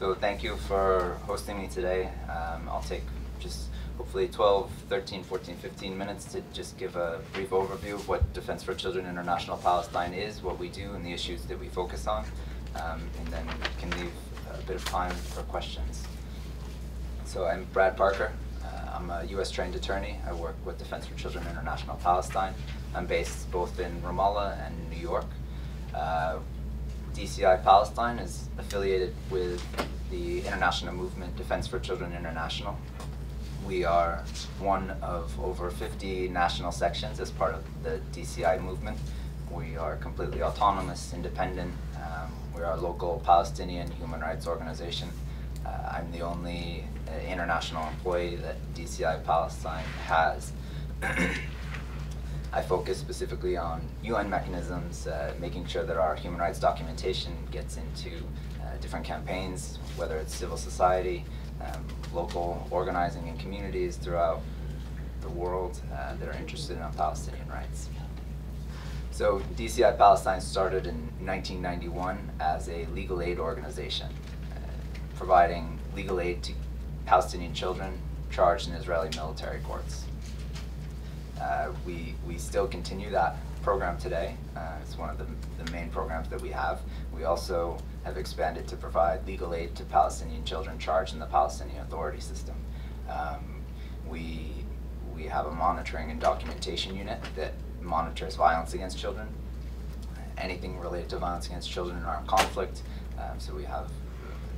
So thank you for hosting me today. Um, I'll take just hopefully 12, 13, 14, 15 minutes to just give a brief overview of what Defense for Children International Palestine is, what we do, and the issues that we focus on. Um, and then we can leave a bit of time for questions. So I'm Brad Parker. Uh, I'm a U.S. trained attorney. I work with Defense for Children International Palestine. I'm based both in Ramallah and New York. Uh, DCI Palestine is affiliated with the international movement Defense for Children International. We are one of over 50 national sections as part of the DCI movement. We are completely autonomous, independent. Um, we are a local Palestinian human rights organization. Uh, I'm the only uh, international employee that DCI Palestine has. I focus specifically on UN mechanisms, uh, making sure that our human rights documentation gets into uh, different campaigns, whether it's civil society, um, local organizing in communities throughout the world uh, that are interested in Palestinian rights. So DCI Palestine started in 1991 as a legal aid organization, uh, providing legal aid to Palestinian children charged in Israeli military courts. Uh, we, we still continue that program today. Uh, it's one of the, the main programs that we have. We also have expanded to provide legal aid to Palestinian children charged in the Palestinian Authority system. Um, we, we have a monitoring and documentation unit that monitors violence against children, anything related to violence against children in armed conflict. Um, so we have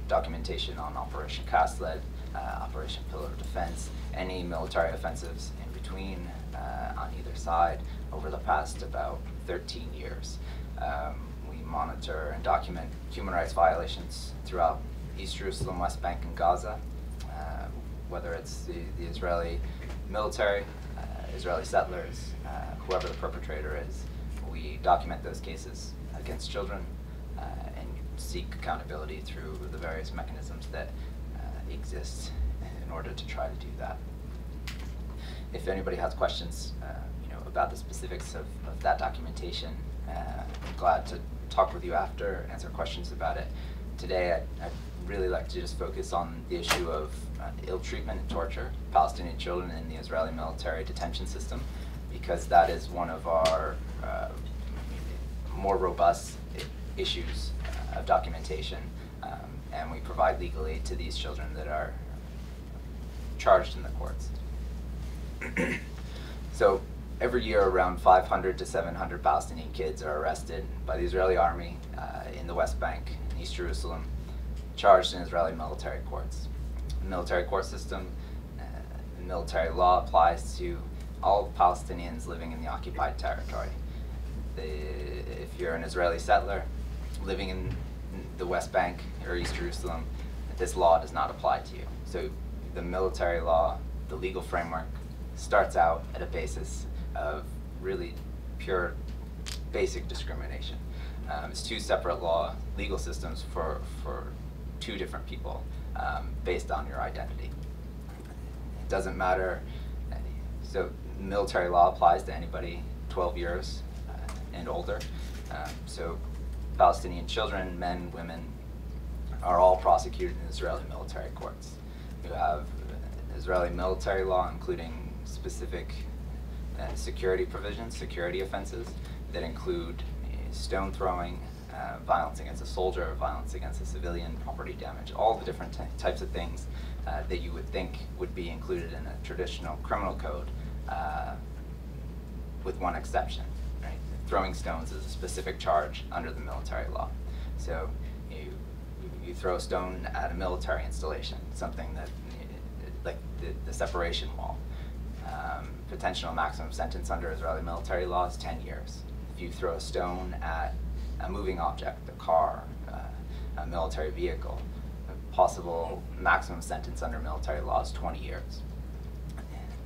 documentation on Operation Cast Lead, uh, Operation Pillar of Defense, any military offensives in between, uh, on either side over the past about 13 years. Um, we monitor and document human rights violations throughout East Jerusalem, West Bank, and Gaza, uh, whether it's the, the Israeli military, uh, Israeli settlers, uh, whoever the perpetrator is. We document those cases against children uh, and seek accountability through the various mechanisms that uh, exist in order to try to do that if anybody has questions, uh, you know, about the specifics of, of that documentation, uh, I'm glad to talk with you after, answer questions about it. Today, I, would really like to just focus on the issue of uh, ill treatment and torture Palestinian children in the Israeli military detention system, because that is one of our uh, more robust issues uh, of documentation, um, and we provide legal aid to these children that are charged in the courts. so every year around 500 to 700 Palestinian kids are arrested by the Israeli army uh, in the West Bank, in East Jerusalem, charged in Israeli military courts. The military court system, uh, military law applies to all Palestinians living in the occupied territory. The, if you're an Israeli settler living in the West Bank or East Jerusalem, this law does not apply to you. So the military law, the legal framework starts out at a basis of really pure basic discrimination. Um, it's two separate law legal systems for, for two different people um, based on your identity. It doesn't matter. So military law applies to anybody 12 years uh, and older. Um, so Palestinian children, men, women, are all prosecuted in Israeli military courts. You have Israeli military law, including specific uh, security provisions, security offenses that include uh, stone throwing, uh, violence against a soldier, violence against a civilian, property damage, all the different types of things uh, that you would think would be included in a traditional criminal code, uh, with one exception. Right? Throwing stones is a specific charge under the military law. So you, you throw a stone at a military installation, something that, like the, the separation wall um, potential maximum sentence under Israeli military law is 10 years. If you throw a stone at a moving object, a car, uh, a military vehicle, a possible maximum sentence under military law is 20 years.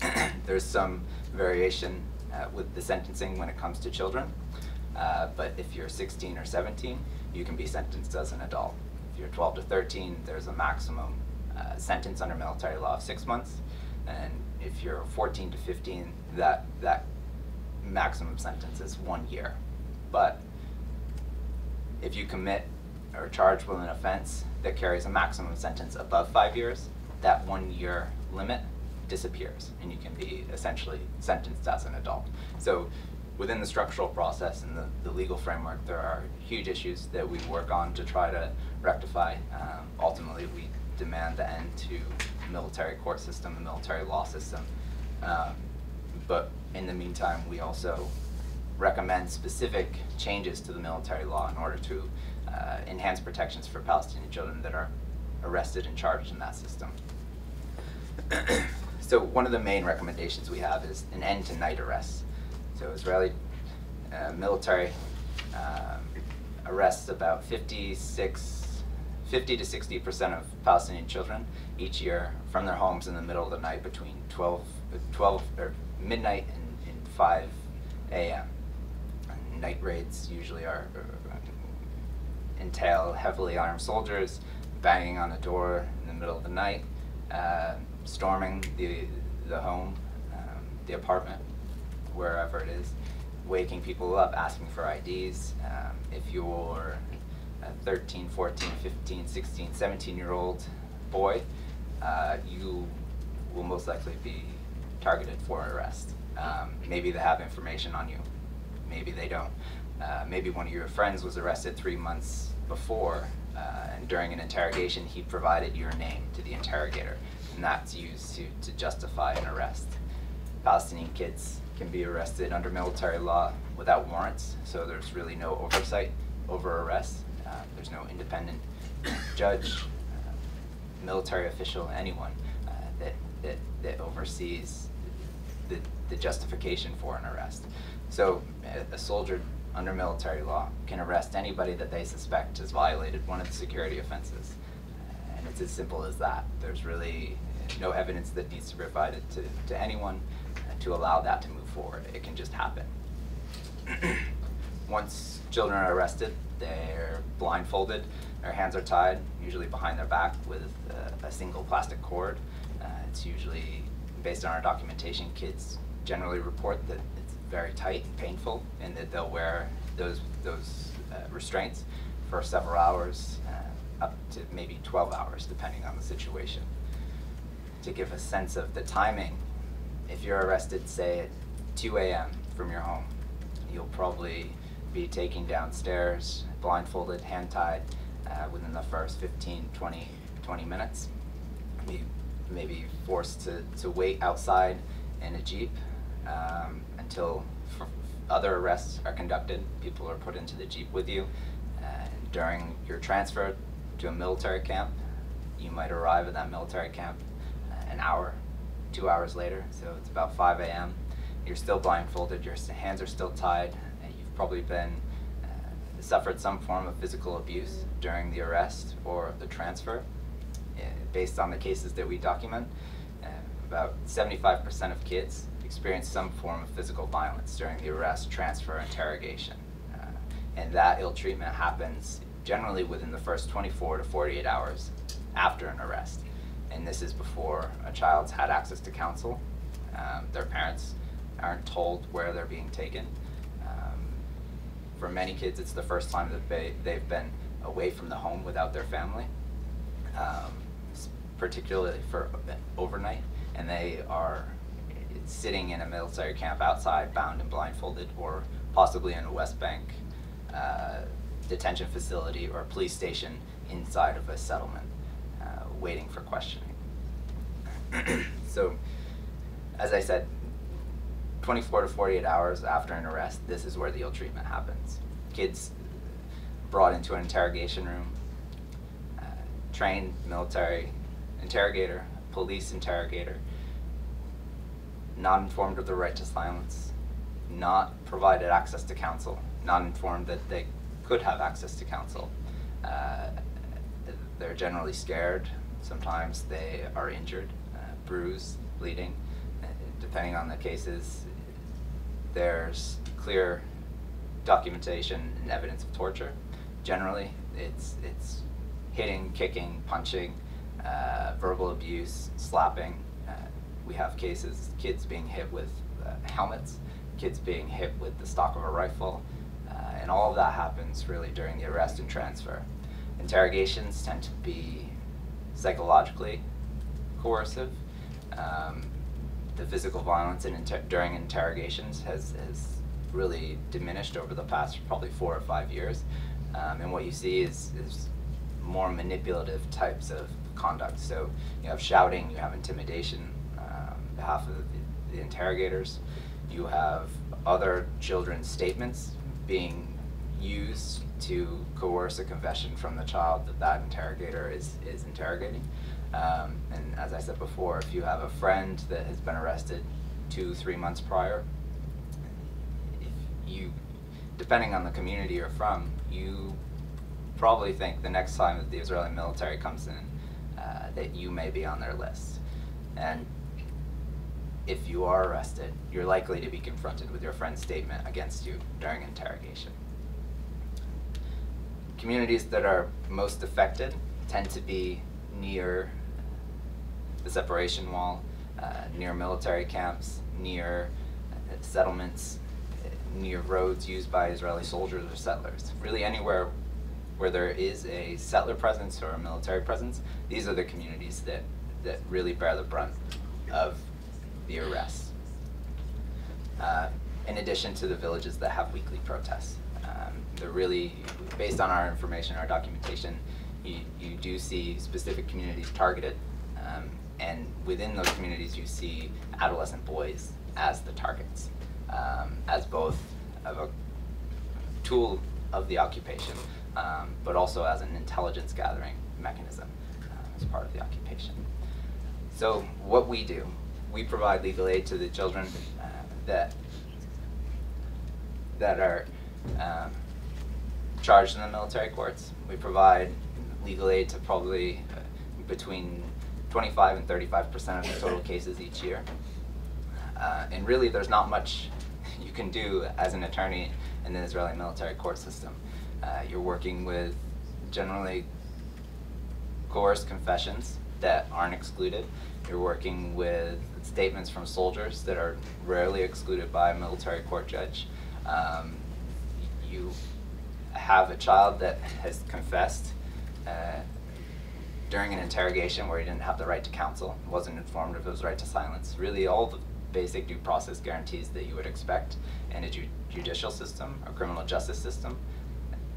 There's some variation uh, with the sentencing when it comes to children, uh, but if you're 16 or 17, you can be sentenced as an adult. If you're 12 to 13, there's a maximum uh, sentence under military law of six months, and if you're 14 to 15, that that maximum sentence is one year. But if you commit or charged with an offense that carries a maximum sentence above five years, that one year limit disappears and you can be essentially sentenced as an adult. So within the structural process and the, the legal framework, there are huge issues that we work on to try to rectify. Um, ultimately, we demand the end to military court system, the military law system. Um, but in the meantime, we also recommend specific changes to the military law in order to uh, enhance protections for Palestinian children that are arrested and charged in that system. so one of the main recommendations we have is an end to night arrests. So Israeli uh, military um, arrests about 56, 50 to 60 percent of Palestinian children each year from their homes in the middle of the night between 12, 12 or midnight and, and 5 a.m. Night raids usually are uh, entail heavily armed soldiers banging on a door in the middle of the night, uh, storming the the home, um, the apartment, wherever it is, waking people up, asking for IDs. Um, if you're a 13, 14, 15, 16, 17 year old boy, uh, you will most likely be targeted for arrest. Um, maybe they have information on you, maybe they don't. Uh, maybe one of your friends was arrested three months before, uh, and during an interrogation, he provided your name to the interrogator, and that's used to, to justify an arrest. Palestinian kids can be arrested under military law without warrants, so there's really no oversight over arrests. Uh, there's no independent judge, military official, anyone uh, that, that, that oversees the, the justification for an arrest. So a, soldier under military law can arrest anybody that they suspect has violated one of the security offenses. And it's as simple as that. There's really no evidence that needs to be provided to, to anyone to allow that to move forward. It can just happen. Once children are arrested, they're blindfolded, their hands are tied, usually behind their back with a, a single plastic cord. Uh, it's usually based on our documentation, kids generally report that it's very tight and painful and that they'll wear those, those uh, restraints for several hours, uh, up to maybe 12 hours, depending on the situation. To give a sense of the timing if you're arrested, say at 2 a.m. from your home, you'll probably be taken downstairs, blindfolded, hand tied, uh, within the first 15, 20, 20 minutes. You may be forced to, to wait outside in a Jeep um, until other arrests are conducted. People are put into the Jeep with you. And during your transfer to a military camp, you might arrive at that military camp uh, an hour two hours later, so it's about 5 a.m. You're still blindfolded, your hands are still tied, and you've probably been uh, suffered some form of physical abuse during the arrest or the transfer. Uh, based on the cases that we document, uh, about 75% of kids experience some form of physical violence during the arrest, transfer, interrogation. Uh, and that ill treatment happens generally within the first 24 to 48 hours after an arrest and this is before a child's had access to counsel. Um, their parents aren't told where they're being taken. For many kids, it's the first time that they, they've been away from the home without their family, um, particularly for overnight, and they are sitting in a military camp outside, bound and blindfolded, or possibly in a West Bank uh, detention facility or police station inside of a settlement waiting for questioning. so, as I said, 24 to 48 hours after an arrest, this is where the ill treatment happens. Kids brought into an interrogation room, uh, trained military interrogator, police interrogator, not informed of the right to silence, not provided access to counsel, not informed that they could have access to counsel. Uh, they're generally scared, Sometimes they are injured, uh, bruised, bleeding. Uh, depending on the cases, there's clear documentation and evidence of torture. Generally, it's, it's hitting, kicking, punching, uh, verbal abuse, slapping. Uh, we have cases, kids being hit with uh, helmets, kids being hit with the stock of a rifle, uh, and all of that happens really during the arrest and transfer. interrogations tend to be psychologically coercive. Um, the physical violence in inter- during interrogations has, has really diminished over the past probably four or five years. Um, and what you see is, is more manipulative types of conduct. So you have shouting, you have intimidation um, on behalf of the, the interrogators, you have other children's statements being used to coerce a confession from the child that that interrogator is, is interrogating. Um, and as I said before, if you have a friend that has been arrested two, three months prior, if you, depending on the community you're from, you probably think the next time that the Israeli military comes in, uh, that you may be on their list. And if you are arrested, you're likely to be confronted with your friend's statement against you during interrogation. Communities that are most affected tend to be near the separation wall, uh, near military camps, near uh, settlements, uh, near roads used by Israeli soldiers or settlers. Really anywhere where there is a settler presence or a military presence, these are the communities that, that really bear the brunt of the arrests. Uh, in addition to the villages that have weekly protests. Um, they're really, based on our information, our documentation, you, you do see specific communities targeted, um, and within those communities you see adolescent boys as the targets, um, as both of a tool of the occupation, um, but also as an intelligence gathering mechanism uh, as part of the occupation. So what we do, we provide legal aid to the children uh, that that are um, charged in the military courts. We provide legal aid to probably uh, between 25 and 35 percent of the total cases each year. Uh, and really, there's not much you can do as an attorney in the Israeli military court system. Uh, you're working with generally coerced confessions that aren't excluded. You're working with statements from soldiers that are rarely excluded by a military court judge. Um, you have a child that has confessed uh, during an interrogation where he didn't have the right to counsel, wasn't informed of his right to silence. Really, all the basic due process guarantees that you would expect in a ju judicial system or criminal justice system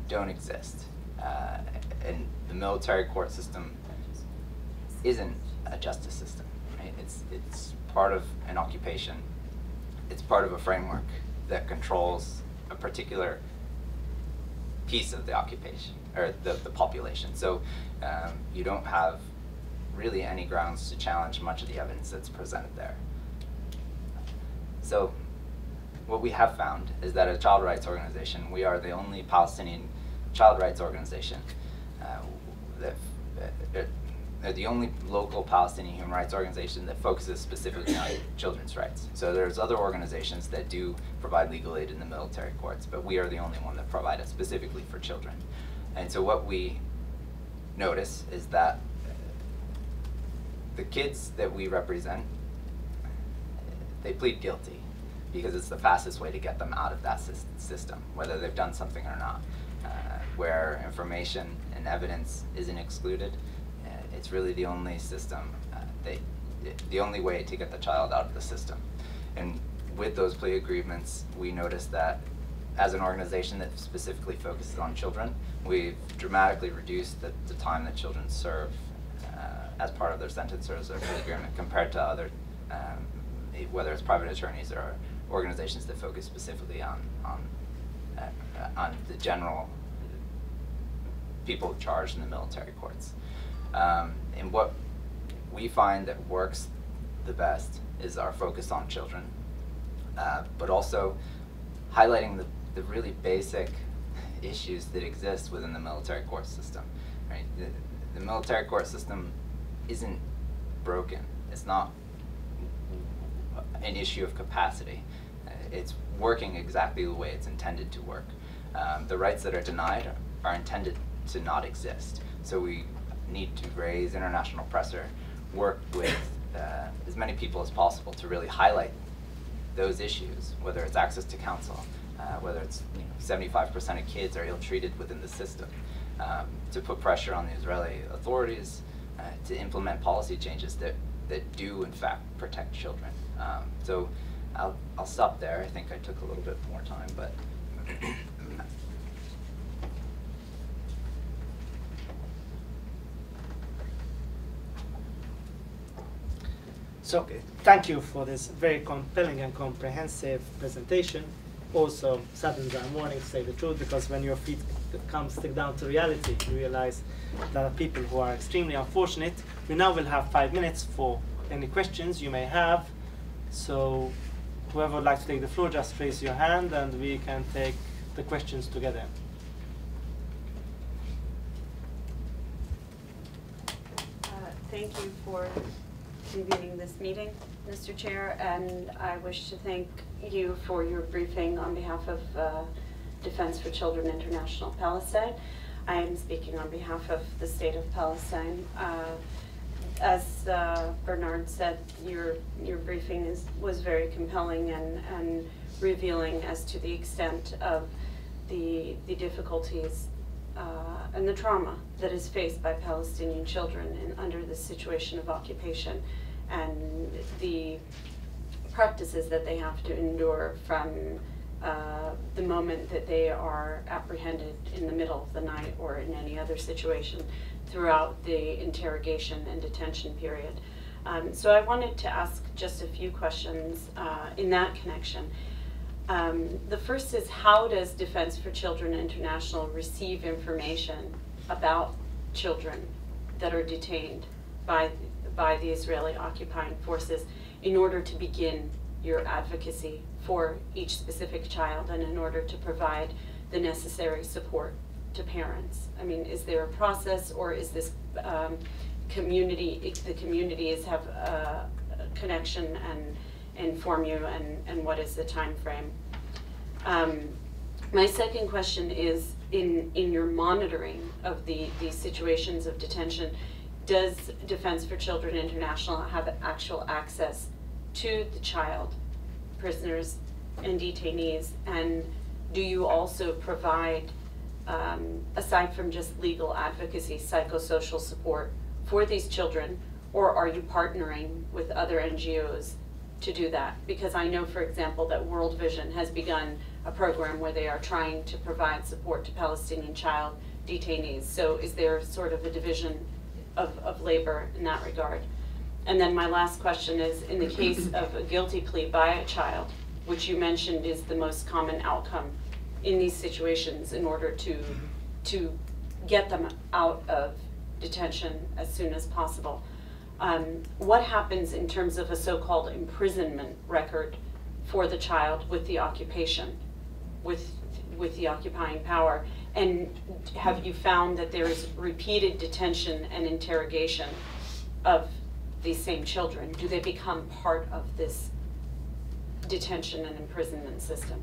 don't exist. Uh, and the military court system isn't a justice system. Right? It's it's part of an occupation. It's part of a framework that controls a particular piece of the occupation or the, the population. So um, you don't have really any grounds to challenge much of the evidence that's presented there. So what we have found is that a child rights organization, we are the only Palestinian child rights organization uh, that, uh, they're the only local Palestinian human rights organization that focuses specifically on children's rights. So there's other organizations that do provide legal aid in the military courts, but we are the only one that provide it specifically for children. And so what we notice is that the kids that we represent, they plead guilty because it's the fastest way to get them out of that system, whether they've done something or not, uh, where information and evidence isn't excluded it's really the only system, uh, the only way to get the child out of the system. And with those plea agreements, we noticed that as an organization that specifically focuses on children, we've dramatically reduced the, the time that children serve uh, as part of their sentence or as their plea agreement compared to other, um, whether it's private attorneys or organizations that focus specifically on, on, uh, on the general people charged in the military courts. Um, and what we find that works the best is our focus on children, uh, but also highlighting the, the really basic issues that exist within the military court system. Right? The, the military court system isn't broken. It's not an issue of capacity. Uh, it's working exactly the way it's intended to work. Um, the rights that are denied are intended to not exist. So we need to raise international pressure, work with uh, as many people as possible to really highlight those issues, whether it's access to counsel, uh, whether it's 75% you know, of kids are ill-treated within the system. um, to put pressure on the Israeli authorities uh, to implement policy changes that, that do, in fact, protect children. Um, so I'll, I'll stop there. I think I took a little bit more time, but. So thank you for this very compelling and comprehensive presentation. Also, saddened I'm warning to say the truth because when your feet come stick down to reality, you realize there are people who are extremely unfortunate. We now will have five minutes for any questions you may have. So whoever would like to take the floor, just raise your hand and we can take the questions together. Uh, Thank you for convening this meeting, Mr. Chair, and I wish to thank you for your briefing on behalf of uh, Defense for Children International Palestine. I am speaking on behalf of the state of Palestine. Uh, As uh, Bernard said, your, your briefing is, was very compelling and, and revealing as to the extent of the, the difficulties uh, and the trauma that is faced by Palestinian children in, under this situation of occupation and the practices that they have to endure from uh, the moment that they are apprehended in the middle of the night or in any other situation throughout the interrogation and detention period. Um, so I wanted to ask just a few questions uh, in that connection. Um, the first is how does Defense for Children International receive information about children that are detained by, by the Israeli occupying forces in order to begin your advocacy for each specific child and in order to provide the necessary support to parents? I mean, is there a process or is this um, community, the communities have a, connection and inform you and, and what is the time frame? Um, my second question is in, in your monitoring of the, these situations of detention, does Defense for Children International have actual access to the child, prisoners and detainees? And do you also provide, um, aside from just legal advocacy, psychosocial support for these children? Or are you partnering with other NGOs to do that? Because I know, for example, that World Vision has begun a program where they are trying to provide support to Palestinian child detainees. So is there sort of a division of, of labor in that regard? And then my last question is, in the case of a guilty plea by a child, which you mentioned is the most common outcome in these situations in order to, to get them out of detention as soon as possible. Um, what happens in terms of a so-called imprisonment record for the child with the occupation? with, with the occupying power? And have you found that there is repeated detention and interrogation of these same children? Do they become part of this detention and imprisonment system?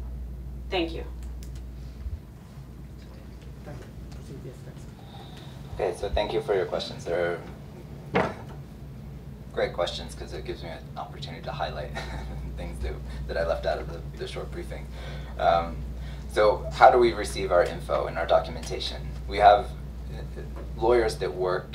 Thank you. Okay, so thank you for your questions. They're great questions because it gives me an opportunity to highlight things that, that I left out of the, the short briefing. Um, so how do we receive our info and our documentation? We have lawyers that work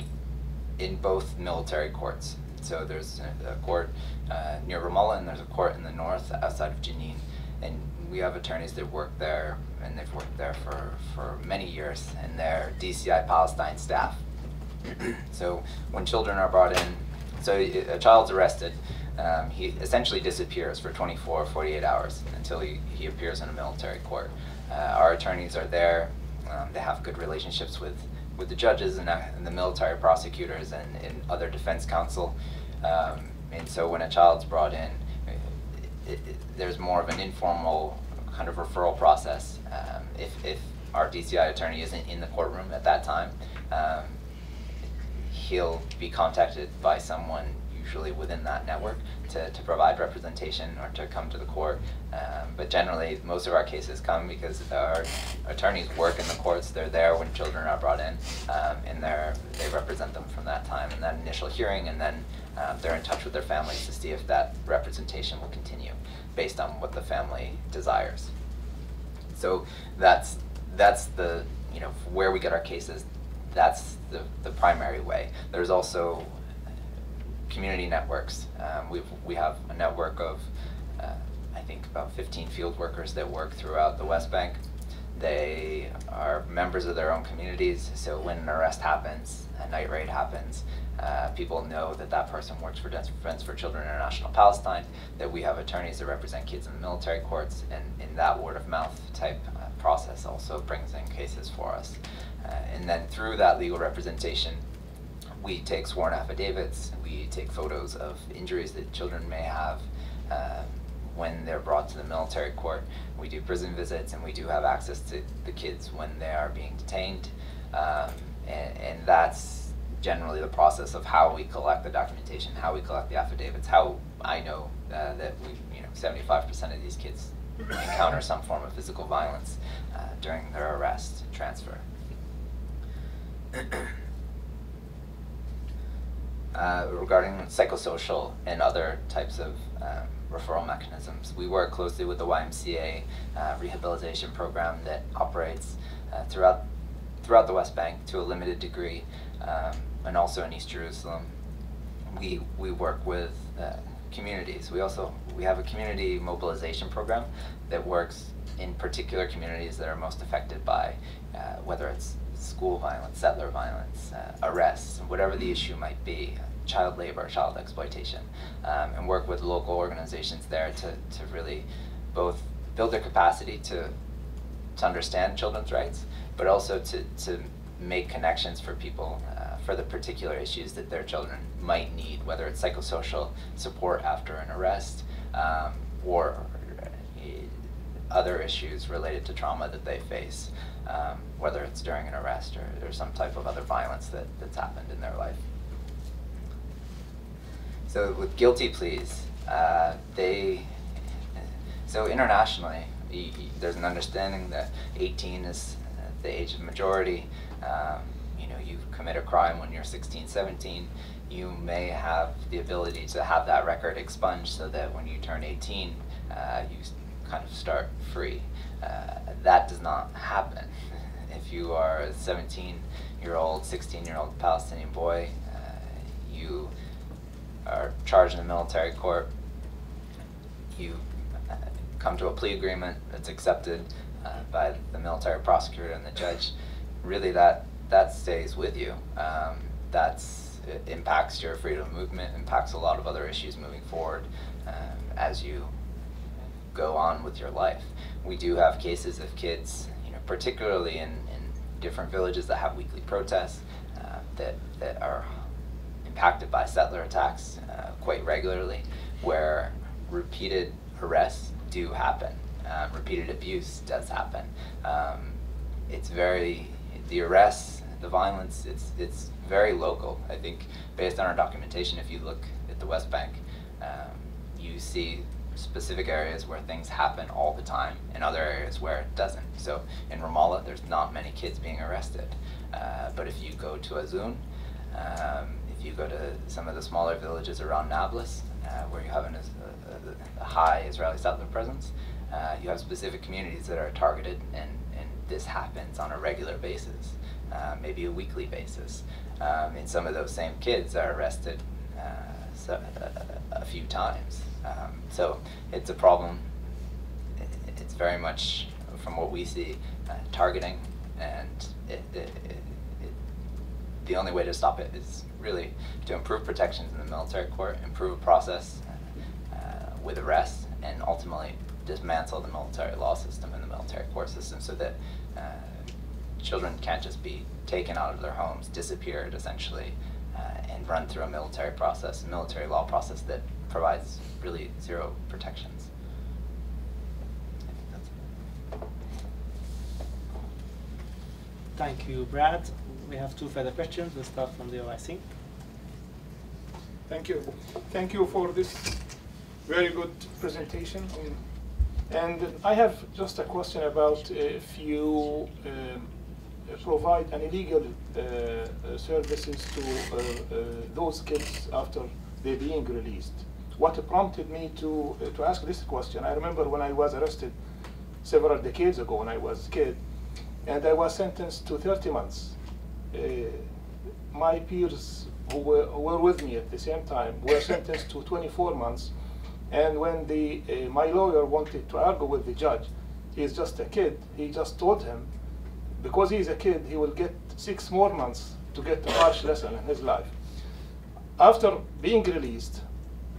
in both military courts. So there's a, a court uh, near Ramallah and there's a court in the north outside of Jenin. And we have attorneys that work there and they've worked there for, for many years and they're DCI Palestine staff. so when children are brought in, so a child's arrested, um, he essentially disappears for 24 or 48 hours until he, he appears in a military court. Uh, our attorneys are there. Um, they have good relationships with, with the judges and, uh, and the military prosecutors and, and other defense counsel. Um, and so when a child's brought in, it, it, there's more of an informal kind of referral process. Um, if, if our DCI attorney isn't in the courtroom at that time, um, he'll be contacted by someone usually within that network to, to provide representation or to come to the court. Um, but generally, most of our cases come because our attorneys work in the courts. They're there when children are brought in, um, and they represent them from that time and that initial hearing, and then um, they're in touch with their families to see if that representation will continue based on what the family desires. So that's that's the you know, where we get our cases, that's the, the primary way. There's also community networks. Um, we've, we have a network of, uh, I think, about 15 field workers that work throughout the West Bank. They are members of their own communities, so when an arrest happens, a night raid happens, uh, people know that that person works for Defense for Children International Palestine, that we have attorneys that represent kids in the military courts, and in that word of mouth type uh, process also brings in cases for us. Uh, and then through that legal representation, we take sworn affidavits, we take photos of injuries that children may have uh, when they're brought to the military court. We do prison visits and we do have access to the kids when they are being detained. Um, and, and that's generally the process of how we collect the documentation, how we collect the affidavits, how I know uh, that we, you know, 75% of these kids encounter some form of physical violence uh, during their arrest transfer. Uh, regarding psychosocial and other types of um, referral mechanisms. We work closely with the YMCA uh, rehabilitation program that operates uh, throughout throughout the West Bank to a limited degree, um, and also in East Jerusalem. We we work with uh, communities. We also we have a community mobilization program that works in particular communities that are most affected by uh, whether it's school violence, settler violence, uh, arrests, whatever the issue might be, child labor, child exploitation, um, and work with local organizations there to, to really both build their capacity to, to understand children's rights, but also to, to make connections for people uh, for the particular issues that their children might need, whether it's psychosocial support after an arrest um, or uh, other issues related to trauma that they face um, whether it's during an arrest or, or some type of other violence that, that's happened in their life. So with guilty pleas, uh, they, so internationally, there's an understanding that 18 is the age of majority. Um, you know, you commit a crime when you're 16, 17, you may have the ability to have that record expunged so that when you turn 18, uh, you kind of start free. Uh, that does not happen. If you are a 17 year old, 16 year old Palestinian boy, uh, you are charged in a military court, you uh, come to a plea agreement that's accepted uh, by the military prosecutor and the judge, really that, that stays with you. Um, that's, it impacts your freedom of movement, impacts a lot of other issues moving forward um, as you go on with your life. We do have cases of kids, you know, particularly in, in different villages that have weekly protests uh, that, that are impacted by settler attacks uh, quite regularly, where repeated arrests do happen, um, repeated abuse does happen. Um, it's very, the arrests, the violence, it's, it's very local. I think based on our documentation, if you look at the West Bank, um, you see specific areas where things happen all the time and other areas where it doesn't. So in Ramallah, there's not many kids being arrested. Uh, but if you go to Azun, um, if you go to some of the smaller villages around Nablus, uh, where you have an, a, a, high Israeli settler presence, uh, you have specific communities that are targeted, and, and this happens on a regular basis, uh, maybe a weekly basis. Um, and some of those same kids are arrested uh, so, uh, a few times. Um, so it's a problem. It's very much, from what we see, uh, targeting, and it, it, it, the only way to stop it is really to improve protections in the military court, improve a process uh, with arrests, and ultimately dismantle the military law system and the military court system so that uh, children can't just be taken out of their homes, disappeared essentially, uh, and run through a military process, a military law process that provides really zero protections. Thank you, Brad. We have two further questions. We'll start from the OIC. Thank you. Thank you for this very good presentation. And I have just a question about if you um, provide any legal uh, uh services to uh, uh, those kids after they're being released what prompted me to, uh, to ask this question. I remember when I was arrested several decades ago when I was a kid, and I was sentenced to 30 months. Uh, my peers who were, who were with me at the same time were sentenced to 24 months. And when the, uh, my lawyer wanted to argue with the judge, he's just a kid, he just told him, because he's a kid, he will get six more months to get a harsh lesson in his life. After being released,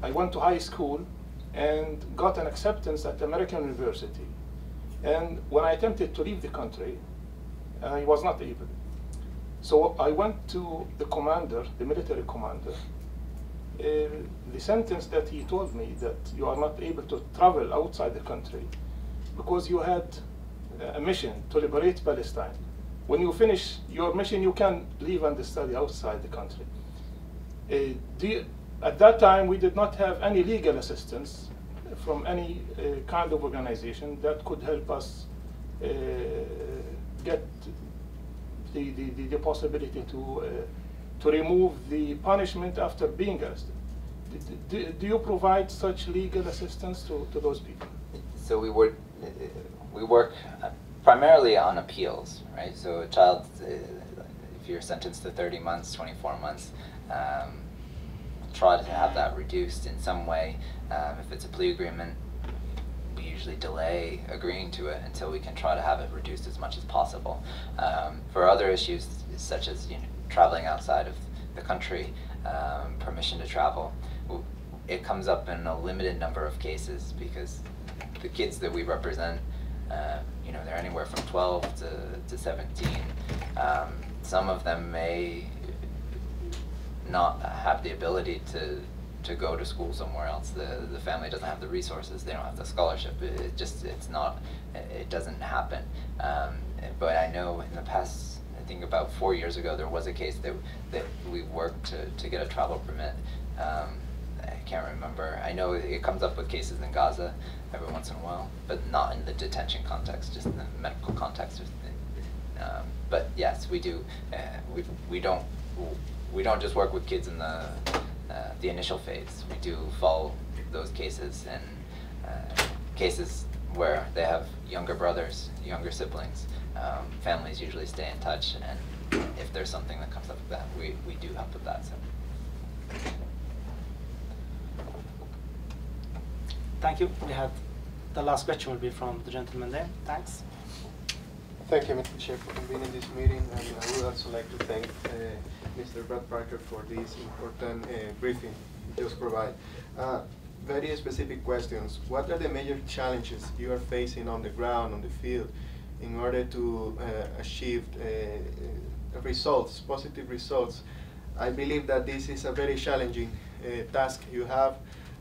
I went to high school and got an acceptance at American University. And when I attempted to leave the country, I was not able. So I went to the commander, the military commander. Uh, the sentence that he told me that you are not able to travel outside the country because you had a mission to liberate Palestine. When you finish your mission, you can leave and study outside the country. Uh, you, at that time, we did not have any legal assistance from any uh, kind of organization that could help us uh, get the, the, the, possibility to, uh, to remove the punishment after being arrested. Do, do you provide such legal assistance to, to those people? So we work, we work uh, primarily on appeals, right? So a child, uh, if you're sentenced to 30 months, 24 months, um, try to have that reduced in some way. Um, if it's a plea agreement, we usually delay agreeing to it until we can try to have it reduced as much as possible. Um, for other issues, such as you know, traveling outside of the country, um, permission to travel, it comes up in a limited number of cases because the kids that we represent, uh, you know, they're anywhere from 12 to, to 17. Um, some of them may not have the ability to to go to school somewhere else. The the family doesn't have the resources. They don't have the scholarship. It, it just it's not. It, doesn't happen. Um, but I know in the past, I think about four years ago, there was a case that that we worked to to get a travel permit. Um, I can't remember. I know it comes up with cases in Gaza every once in a while, but not in the detention context, just in the medical context. Um, but yes, we do. Uh, we we don't we don't just work with kids in the uh, the initial phase. We do follow those cases and uh, cases where they have younger brothers, younger siblings. Um, families usually stay in touch, and if there's something that comes up with that, we, we do help with that. So. Thank you. We have the last question will be from the gentleman there. Thanks. Thank you, Mr. Chair, for convening this meeting, and I would also like to thank uh, Mr. Brad Parker for this important uh, briefing he just provided. Uh, very specific questions. What are the major challenges you are facing on the ground, on the field, in order to uh, achieve uh, results, positive results? I believe that this is a very challenging uh, task you have,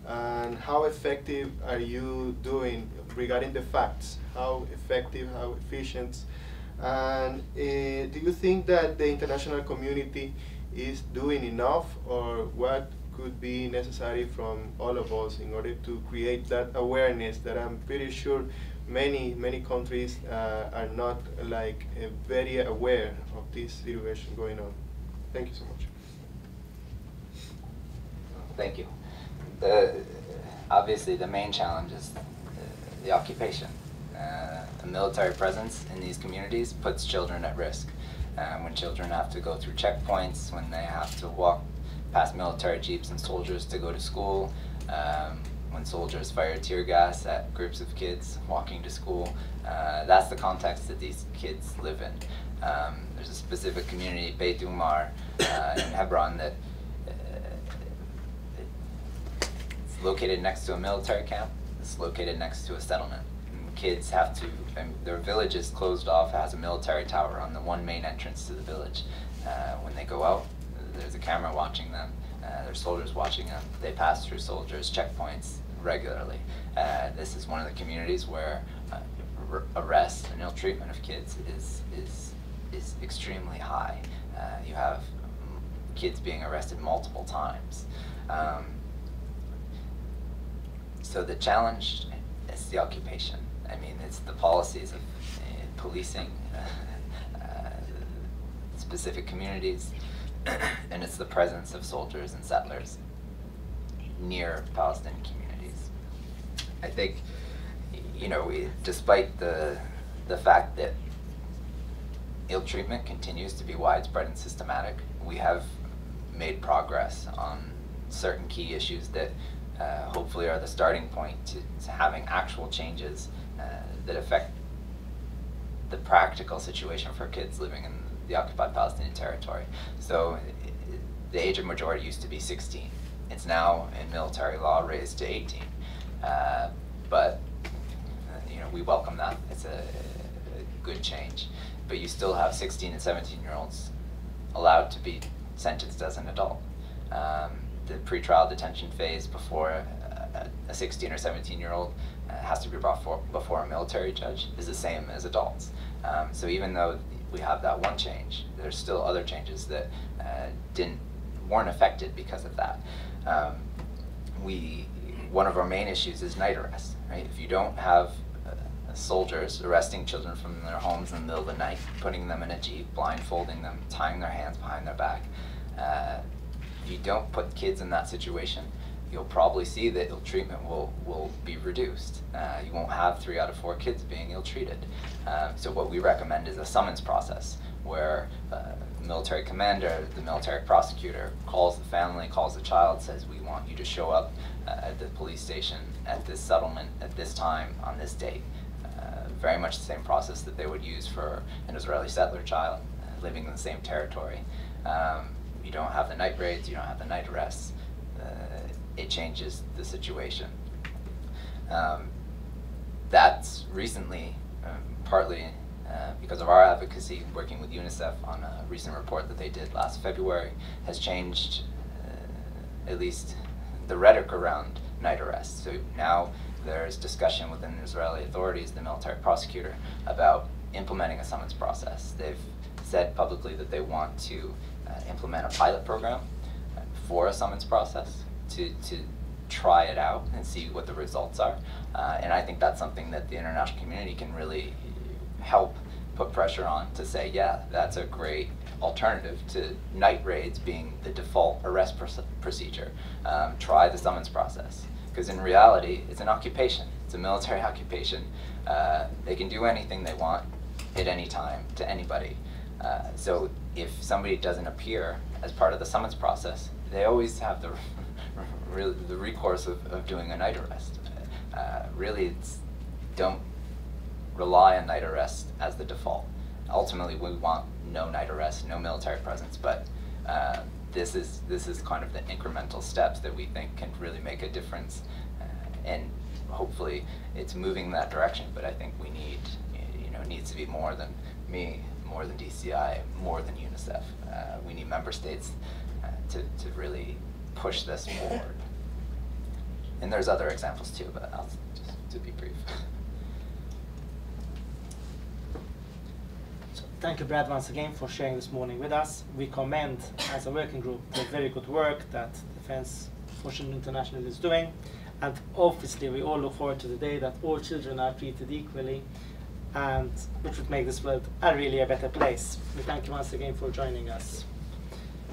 and how effective are you doing regarding the facts? How effective, how efficient and uh, do you think that the international community is doing enough or what could be necessary from all of us in order to create that awareness that I'm pretty sure many, many countries uh, are not like uh, very aware of this situation going on. Thank you so much. Thank you. The, obviously the main challenge is the, the occupation. Uh, a military presence in these communities puts children at risk. Um, when children have to go through checkpoints, when they have to walk past military jeeps and soldiers to go to school, um, when soldiers fire tear gas at groups of kids walking to school, uh, that's the context that these kids live in. Um, there's a specific community, Beit Umar, uh, in Hebron, that uh, it's located next to a military camp. It's located next to a settlement kids have to, their village is closed off, has a military tower on the one main entrance to the village. Uh, when they go out, there's a camera watching them, uh, there's soldiers watching them. They pass through soldiers' checkpoints regularly. Uh, this is one of the communities where uh, arrest and ill treatment of kids is, is, is extremely high. Uh, you have kids being arrested multiple times. Um, so the challenge is the occupation. I mean, it's the policies of uh, policing specific communities, and it's the presence of soldiers and settlers near Palestinian communities. I think, you know, we, despite the the fact that ill treatment continues to be widespread and systematic. We have made progress on certain key issues that uh, hopefully are the starting point to, to having actual changes uh, that affect the practical situation for kids living in the occupied Palestinian territory. So the age of majority used to be 16. It's now in military law raised to 18. Uh, but you know we welcome that. It's a, a good change. But you still have 16 and 17 year olds allowed to be sentenced as an adult. Um, the pretrial detention phase before a, a 16 or 17 year old has to be brought for, before a military judge is the same as adults. Um, so even though we have that one change, there's still other changes that uh, didn't weren't affected because of that. Um, we one of our main issues is night arrest. Right? If you don't have uh, soldiers arresting children from their homes in the middle of the night, putting them in a jeep, blindfolding them, tying their hands behind their back, uh, if you don't put kids in that situation, you'll probably see that ill treatment will, will be reduced. Uh, you won't have three out of four kids being ill treated. Um, so what we recommend is a summons process where uh, the military commander, the military prosecutor calls the family, calls the child, says we want you to show up uh, at the police station at this settlement at this time on this date. Uh, very much the same process that they would use for an Israeli settler child uh, living in the same territory. Um, you don't have the night raids, you don't have the night arrests. It changes the situation. Um, that's recently, um, partly uh, because of our advocacy, working with UNICEF on a recent report that they did last February, has changed uh, at least the rhetoric around night arrests. So now there's discussion within the Israeli authorities, the military prosecutor, about implementing a summons process. They've said publicly that they want to uh, implement a pilot program for a summons process to, to try it out and see what the results are. Uh, and I think that's something that the international community can really help put pressure on to say, yeah, that's a great alternative to night raids being the default arrest proce- procedure. Um, try the summons process. Because in reality, it's an occupation, it's a military occupation. Uh, they can do anything they want at any time to anybody. Uh, so if somebody doesn't appear as part of the summons process, they always have the, really the recourse of, of doing a night arrest. Uh, really, it's don't rely on night arrest as the default. Ultimately, we want no night arrest, no military presence, but uh, this is this is kind of the incremental steps that we think can really make a difference, uh, and hopefully it's moving in that direction. But I think we need, you know, needs to be more than me, more than DCI, more than UNICEF. Uh, we need member states uh, to to really push this forward. And there's other examples too, but I'll just to be brief. So thank you, Brad, once again for sharing this morning with us. We commend, as a working group, the very good work that Defense for Children International is doing. And obviously, we all look forward to the day that all children are treated equally, and which would make this world a really a better place. We thank you once again for joining us.